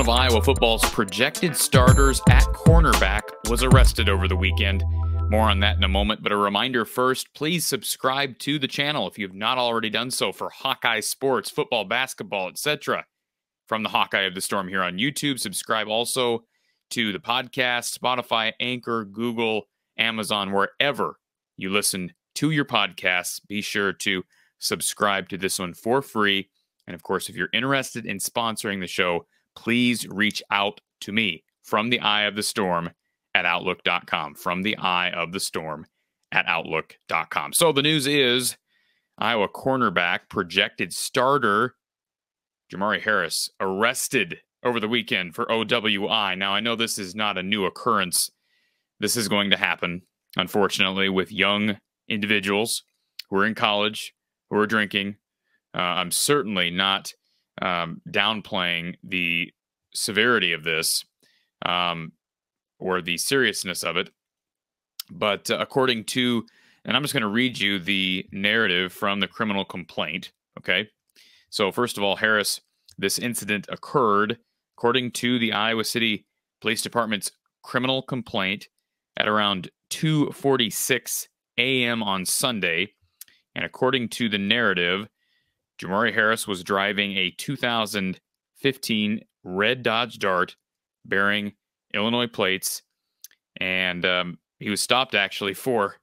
one of Iowa football's projected starters at cornerback was arrested over the weekend. More on that in a moment, but a reminder first please subscribe to the channel if you have not already done so for Hawkeye sports, football, basketball, etc. From the Hawkeye of the Storm here on YouTube. Subscribe also to the podcast, Spotify, Anchor, Google, Amazon, wherever you listen to your podcasts. Be sure to subscribe to this one for free. And of course, if you're interested in sponsoring the show, please reach out to me from the eye of the storm at outlook.com. From the eye of the storm at outlook.com. So the news is Iowa cornerback, projected starter, Jermari Harris, arrested over the weekend for OWI. Now, I know this is not a new occurrence. This is going to happen, unfortunately, with young individuals who are in college, who are drinking. Uh, I'm certainly not um, downplaying the severity of this um, or the seriousness of it. But uh, according to, and I'm just going to read you the narrative from the criminal complaint. Okay. So, first of all, Harris, this incident occurred, according to the Iowa City Police Department's criminal complaint, at around 2:46 a.m. on Sunday. And according to the narrative, Jermari Harris was driving a 2015 red Dodge Dart bearing Illinois plates, and um, he was stopped actually for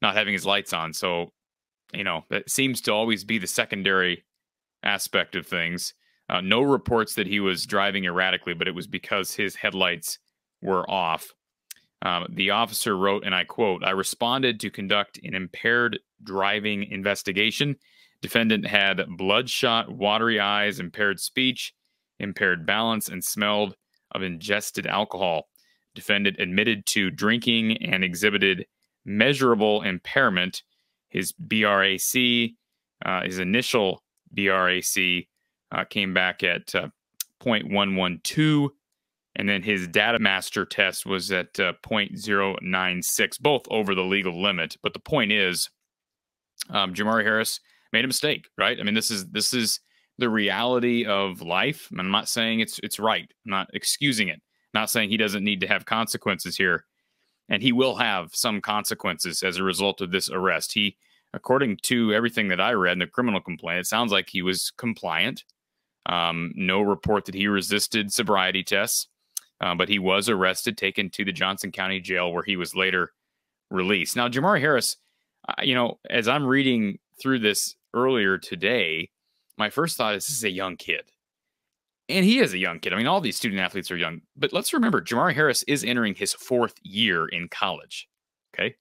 not having his lights on. So, you know, that seems to always be the secondary aspect of things. Uh, no reports that he was driving erratically, but it was because his headlights were off. Um, the officer wrote, and I quote, I responded to conduct an impaired driving investigation Defendant had bloodshot, watery eyes, impaired speech, impaired balance, and smelled of ingested alcohol. Defendant admitted to drinking and exhibited measurable impairment. His BRAC, uh, his initial BRAC, uh, came back at uh, 0.112, and then his data master test was at uh, 0.096, both over the legal limit. But the point is, um, Jermari Harris made a mistake, right? I mean, this is this is the reality of life. I'm not saying it's it's right. I'm not excusing it. I'm not saying he doesn't need to have consequences here, and he will have some consequences as a result of this arrest. He, according to everything that I read in the criminal complaint, it sounds like he was compliant. Um, no report that he resisted sobriety tests, uh, but he was arrested, taken to the Johnson County Jail, where he was later released. Now, Jermari Harris, uh, you know, as I'm reading through this earlier today, my first thought is this is a young kid. And he is a young kid. I mean, all these student athletes are young. But let's remember, Jermari Harris is entering his fourth year in college. Okay.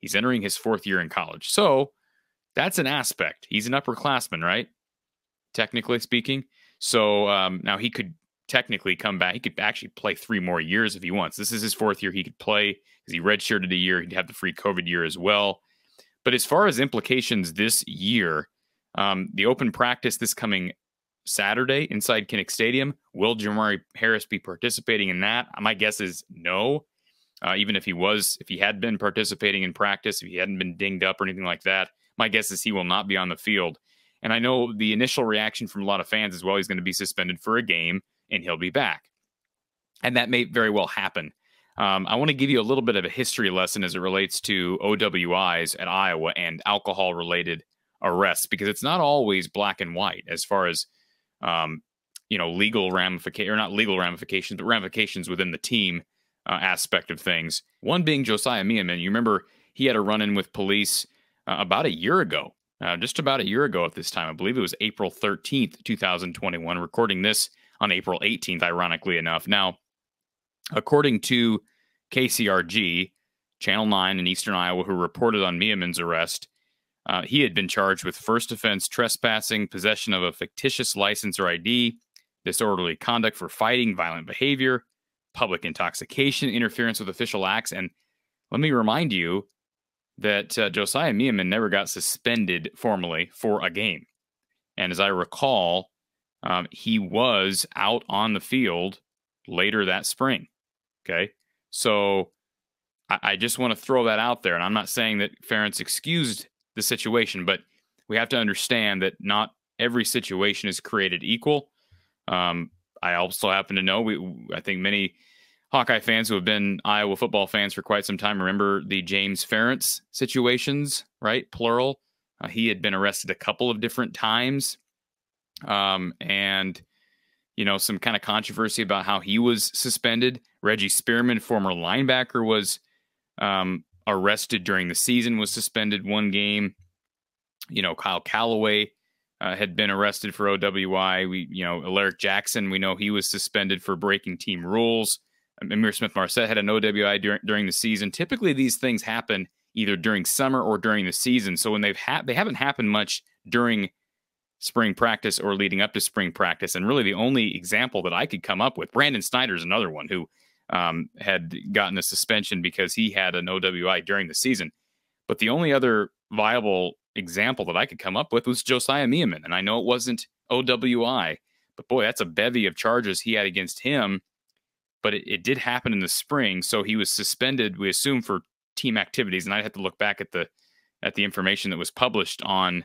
He's entering his fourth year in college. So that's an aspect. He's an upperclassman, right? Technically speaking. So um, now he could technically come back. He could actually play three more years if he wants. This is his fourth year. He could play because he redshirted a year. He'd have the free COVID year as well. But as far as implications this year, um, the open practice this coming Saturday inside Kinnick Stadium, will Jermari Harris be participating in that? My guess is no. Uh, even if he was, if he had been participating in practice, if he hadn't been dinged up or anything like that, my guess is he will not be on the field. And I know the initial reaction from a lot of fans as well, he's going to be suspended for a game and he'll be back. And that may very well happen. Um, I want to give you a little bit of a history lesson as it relates to OWIs at Iowa and alcohol related arrests because it's not always black and white as far as um, you know legal ramification or not legal ramifications but ramifications within the team uh, aspect of things. One being Josiah Meehan. You remember he had a run in with police uh, about a year ago, uh, just about a year ago at this time. I believe it was April 13th, 2021. Recording this on April 18th, ironically enough. Now, according to KCRG, Channel 9 in Eastern Iowa, who reported on Meehan's arrest. Uh, he had been charged with first offense trespassing, possession of a fictitious license or ID, disorderly conduct for fighting, violent behavior, public intoxication, interference with official acts. And let me remind you that uh, Josiah Meehan never got suspended formally for a game. And as I recall, um, he was out on the field later that spring. Okay. So I, I just want to throw that out there. And I'm not saying that Ferentz excused the situation, but we have to understand that not every situation is created equal. Um, I also happen to know we I think many Hawkeye fans who have been Iowa football fans for quite some time remember the James Ferentz situations, right? Plural. Uh, he had been arrested a couple of different times. Um, and, you know, some kind of controversy about how he was suspended. Reggie Spearman, former linebacker, was um, arrested during the season, was suspended one game. You know, Kyle Calloway uh, had been arrested for OWI. We, you know, Alaric Jackson, we know he was suspended for breaking team rules. Ihmir Smith Marsette had an OWI during, during the season. Typically, these things happen either during summer or during the season. So when they've ha- they haven't happened much during spring practice or leading up to spring practice. And really, the only example that I could come up with, Brandon Snyder is another one who um, had gotten a suspension because he had an OWI during the season. But the only other viable example that I could come up with was Josiah Meehan. And I know it wasn't OWI, but boy, that's a bevy of charges he had against him but it, it did happen in the spring. So he was suspended, we assume, for team activities. And I'd have to look back at the at the information that was published on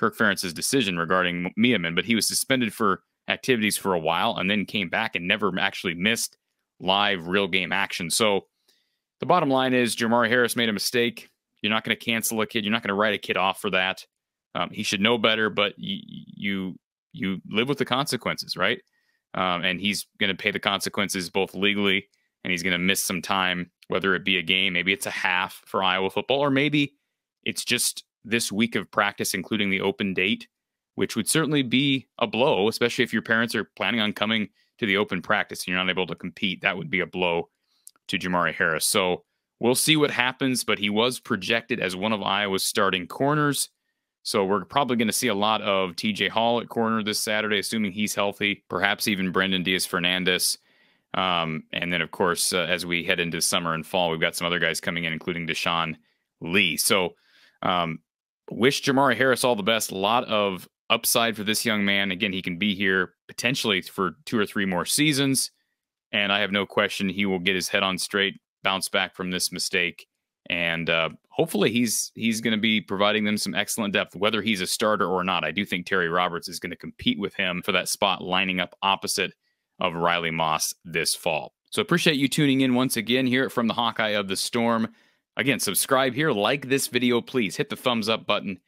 Kirk Ferentz's decision regarding Meehan, but he was suspended for activities for a while and then came back and never actually missed live real game action. So the bottom line is Jermari Harris made a mistake. You're not going to cancel a kid. You're not going to write a kid off for that. Um, he should know better, but you, you you live with the consequences, right? um, and he's going to pay the consequences both legally and he's going to miss some time, whether it be a game, maybe it's a half for Iowa football, or maybe it's just this week of practice, including the open date, which would certainly be a blow, especially if your parents are planning on coming to the open practice and you're not able to compete. That would be a blow to Jermari Harris. So we'll see what happens, but he was projected as one of Iowa's starting corners. So we're probably going to see a lot of TJ Hall at corner this Saturday, assuming he's healthy, perhaps even Brendan Diaz Fernandez. Um, and then, of course, uh, as we head into summer and fall, we've got some other guys coming in, including Deshaun Lee. So um, wish Jermari Harris all the best. A lot of upside for this young man. Again, he can be here potentially for two or three more seasons. And I have no question he will get his head on straight, bounce back from this mistake, and uh, hopefully he's he's going to be providing them some excellent depth, whether he's a starter or not. I do think Terry Roberts is going to compete with him for that spot, lining up opposite of Riley Moss this fall. So appreciate you tuning in once again here from the Hawkeye of the Storm. Again, subscribe here, like this video, please hit the thumbs up button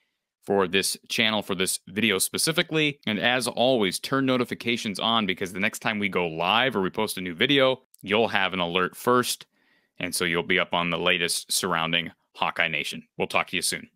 for this channel, for this video specifically. And as always, turn notifications on because the next time we go live or we post a new video, you'll have an alert first. And so you'll be up on the latest surrounding Hawkeye Nation. We'll talk to you soon.